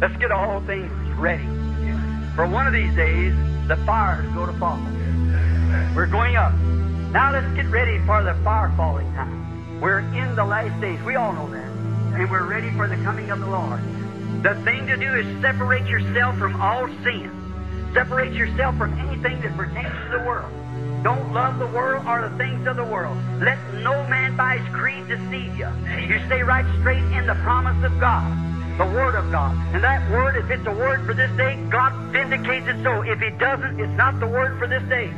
Let's get all things ready. For one of these days, the fire is going to fall. We're going up. Now let's get ready for the fire falling time. We're in the last days. We all know that. And we're ready for the coming of the Lord. The thing to do is separate yourself from all sin. Separate yourself from anything that pertains to the world. Don't love the world or the things of the world. Let no man by his creed deceive you. You stay right straight in the promise of God, the Word of God. And that Word, if it's a word for this day, God vindicates it so. If He doesn't, it's not the Word for this day.